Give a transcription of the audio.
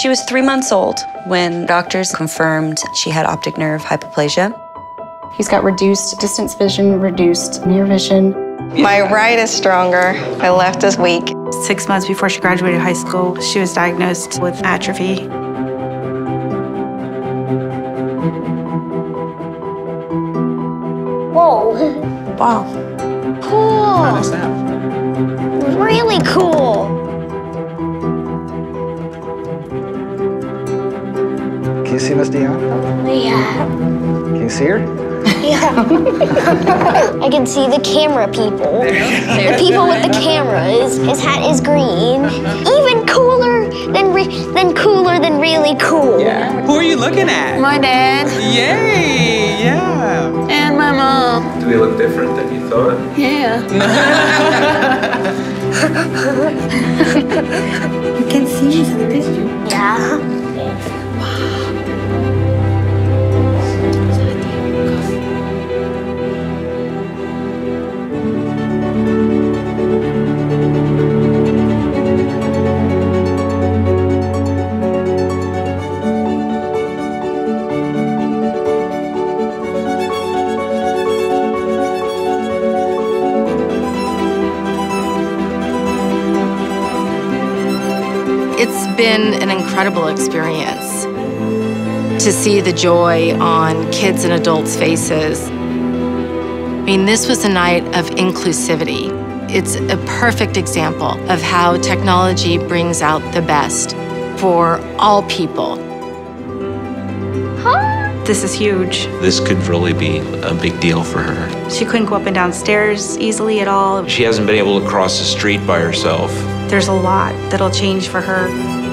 She was three months old when doctors confirmed she had optic nerve hypoplasia. He's got reduced distance vision, reduced near vision. My right is stronger, my left is weak. Six months before she graduated high school, she was diagnosed with atrophy. Whoa. Wow. Cool. Really you see Miss Dion? Yeah. Can you see her? Yeah. I can see the camera people. The people with the cameras. His hat is green. Even cooler than re- than cooler than really cool. Yeah. Who are you looking at? My dad Yay! Yeah. and my mom. Do they look different than you thought? Yeah. You can see me in the picture. Yeah. It's been an incredible experience to see the joy on kids and adults' faces. I mean, this was a night of inclusivity. It's a perfect example of how technology brings out the best for all people. This is huge. This could really be a big deal for her. She couldn't go up and down stairs easily at all. She hasn't been able to cross the street by herself. There's a lot that'll change for her.